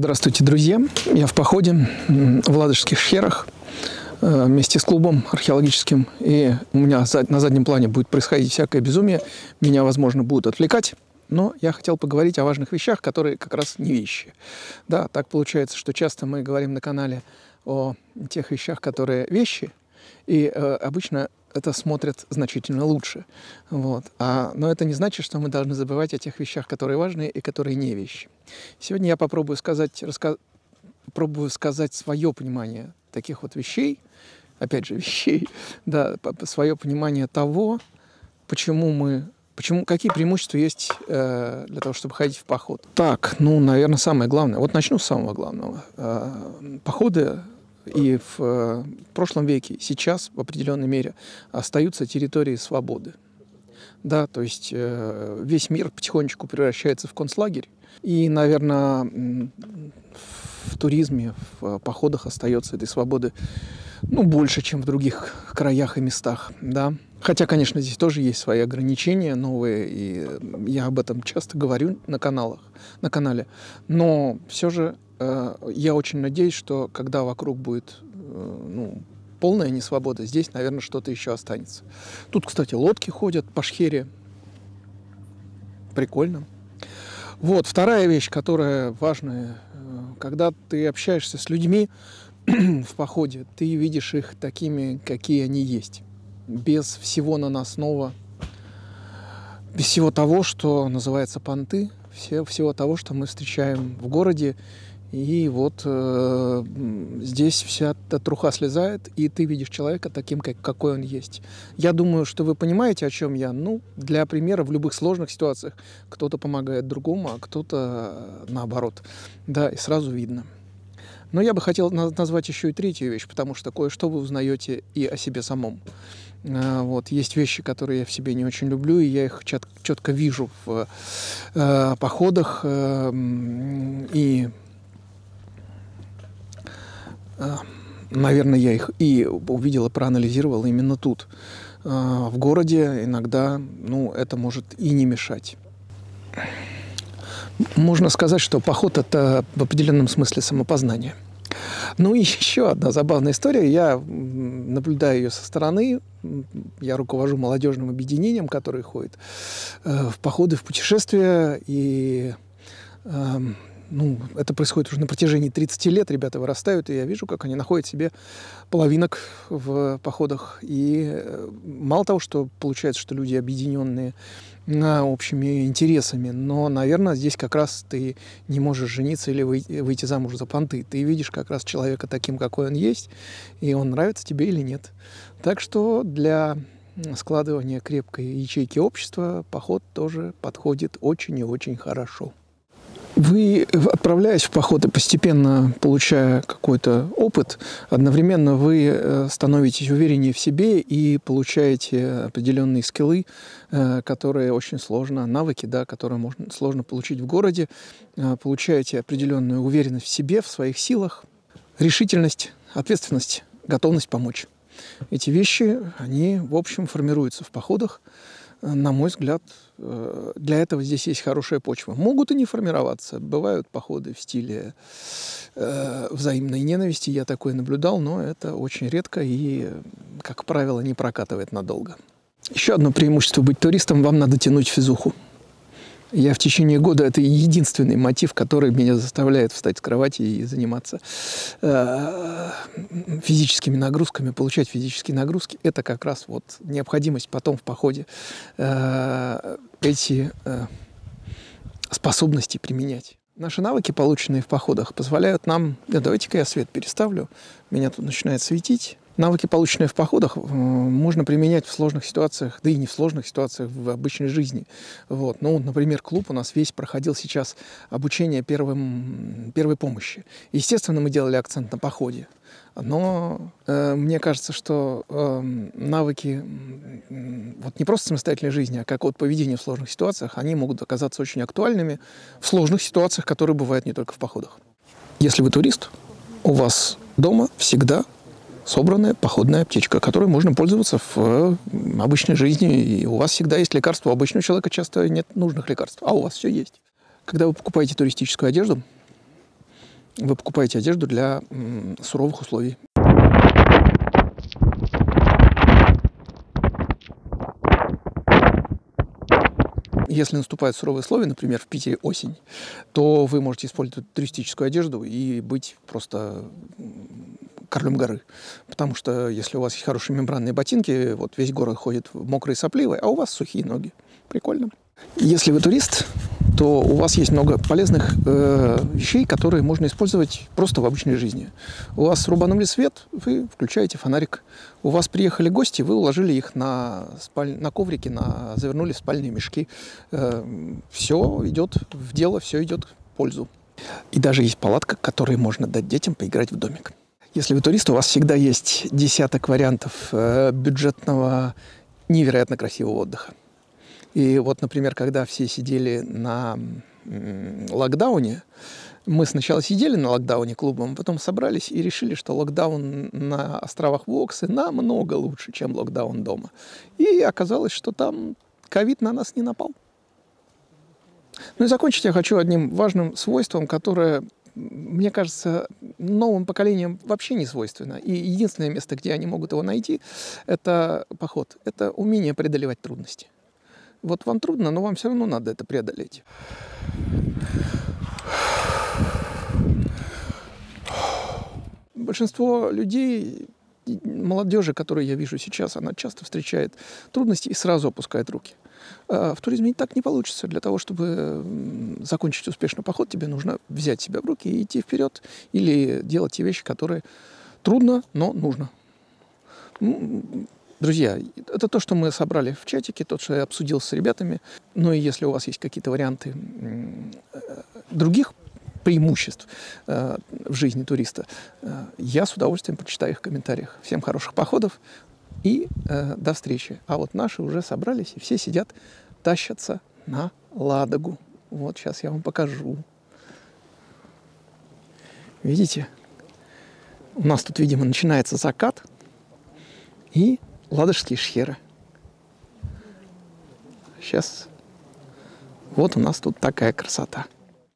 Здравствуйте, друзья! Я в походе в Ладожских шхерах э, вместе с клубом археологическим. И у меня на заднем плане будет происходить всякое безумие. Меня, возможно, будут отвлекать. Но я хотел поговорить о важных вещах, которые как раз не вещи. Да, так получается, что часто мы говорим на канале о тех вещах, которые вещи, и э, обычно это смотрят значительно лучше. Вот. А, но это не значит, что мы должны забывать о тех вещах, которые важны и которые не вещи. Сегодня я попробую сказать, раска... попробую сказать свое понимание таких вот вещей, опять же, вещей, да, свое понимание того, почему мы Почему, какие преимущества есть э, для того, чтобы ходить в поход? Так, ну, наверное, самое главное. Вот начну с самого главного. Э, походы и в э, прошлом веке, сейчас в определенной мере остаются территории свободы. Да, то есть э, весь мир потихонечку превращается в концлагерь. И, наверное, в туризме, в походах остается этой свободы ну, больше, чем в других краях и местах. Да. Хотя, конечно, здесь тоже есть свои ограничения новые, и я об этом часто говорю на каналах, на канале. Но все же Э, я очень надеюсь, что когда вокруг будет э, ну, полная несвобода, здесь, наверное, что-то еще останется. Тут, кстати, лодки ходят по шхере. Прикольно. Вот, вторая вещь, которая важная. Э, когда ты общаешься с людьми в походе, ты видишь их такими, какие они есть. Без всего наносного, без всего того, что называется понты, все, всего того, что мы встречаем в городе и вот э, здесь вся эта труха слезает, и ты видишь человека таким, как, какой он есть. Я думаю, что вы понимаете, о чем я. Ну, для примера, в любых сложных ситуациях кто-то помогает другому, а кто-то э, наоборот. Да, и сразу видно. Но я бы хотел назвать еще и третью вещь, потому что кое-что вы узнаете и о себе самом. Э, вот. Есть вещи, которые я в себе не очень люблю, и я их чет- четко вижу в э, походах. Э, и наверное, я их и увидел, и проанализировал именно тут. А, в городе иногда, ну, это может и не мешать. Можно сказать, что поход – это в определенном смысле самопознание. Ну и еще одна забавная история. Я наблюдаю ее со стороны. Я руковожу молодежным объединением, которое ходит э, в походы, в путешествия. И эм, ну, это происходит уже на протяжении 30 лет, ребята вырастают, и я вижу, как они находят себе половинок в походах. И э, мало того, что получается, что люди объединенные на общими интересами, но, наверное, здесь как раз ты не можешь жениться или выйти, замуж за понты. Ты видишь как раз человека таким, какой он есть, и он нравится тебе или нет. Так что для складывания крепкой ячейки общества поход тоже подходит очень и очень хорошо. Вы, отправляясь в поход и постепенно получая какой-то опыт, одновременно вы э, становитесь увереннее в себе и получаете определенные скиллы, э, которые очень сложно, навыки, да, которые можно, сложно получить в городе. Э, получаете определенную уверенность в себе, в своих силах, решительность, ответственность, готовность помочь. Эти вещи, они, в общем, формируются в походах на мой взгляд, э, для этого здесь есть хорошая почва. Могут и не формироваться. Бывают походы в стиле э, взаимной ненависти. Я такое наблюдал, но это очень редко и, как правило, не прокатывает надолго. Еще одно преимущество быть туристом – вам надо тянуть физуху. Я в течение года это единственный мотив, который меня заставляет встать с кровати и заниматься э, физическими нагрузками, получать физические нагрузки. Это как раз вот необходимость потом в походе э, эти э, способности применять. Наши навыки, полученные в походах, позволяют нам... Да, давайте-ка я свет переставлю. Меня тут начинает светить. Навыки, полученные в походах, э, можно применять в сложных ситуациях, да и не в сложных ситуациях, в обычной жизни. Вот. Ну, например, клуб у нас весь проходил сейчас обучение первым, первой помощи. Естественно, мы делали акцент на походе. Но э, мне кажется, что э, навыки вот не просто самостоятельной жизни, а как вот поведение в сложных ситуациях, они могут оказаться очень актуальными в сложных ситуациях, которые бывают не только в походах. Если вы турист, у вас дома всегда собранная походная аптечка, которой можно пользоваться в обычной жизни. И у вас всегда есть лекарства. У обычного человека часто нет нужных лекарств, а у вас все есть. Когда вы покупаете туристическую одежду, вы покупаете одежду для суровых условий. Если наступают суровые условия, например, в Питере осень, то вы можете использовать туристическую одежду и быть просто королем горы. Потому что если у вас есть хорошие мембранные ботинки, вот весь город ходит в мокрые сопливые, а у вас сухие ноги. Прикольно. Если вы турист, то у вас есть много полезных э, вещей, которые можно использовать просто в обычной жизни. У вас рубанули свет, вы включаете фонарик. У вас приехали гости, вы уложили их на, спаль... на коврики, на... завернули в спальные мешки. Э, все идет в дело, все идет в пользу. И даже есть палатка, которой можно дать детям поиграть в домик. Если вы турист, у вас всегда есть десяток вариантов э, бюджетного, невероятно красивого отдыха. И вот, например, когда все сидели на локдауне, мы сначала сидели на локдауне клубом, потом собрались и решили, что локдаун на островах Воксы намного лучше, чем локдаун дома. И оказалось, что там ковид на нас не напал. Ну и закончить я хочу одним важным свойством, которое, мне кажется, новым поколениям вообще не свойственно. И единственное место, где они могут его найти, это поход. Это умение преодолевать трудности. Вот вам трудно, но вам все равно надо это преодолеть. Большинство людей, молодежи, которую я вижу сейчас, она часто встречает трудности и сразу опускает руки. А в туризме так не получится. Для того, чтобы закончить успешно поход, тебе нужно взять себя в руки и идти вперед или делать те вещи, которые трудно, но нужно. Друзья, это то, что мы собрали в чатике, то, что я обсудил с ребятами. Ну и если у вас есть какие-то варианты э, других преимуществ э, в жизни туриста, э, я с удовольствием прочитаю их в комментариях. Всем хороших походов и до встречи. А вот наши уже собрались и все сидят, тащатся на Ладогу. Вот сейчас я вам покажу. Видите? У нас тут, видимо, начинается закат. И ладожские шхеры. Сейчас вот у нас тут такая красота.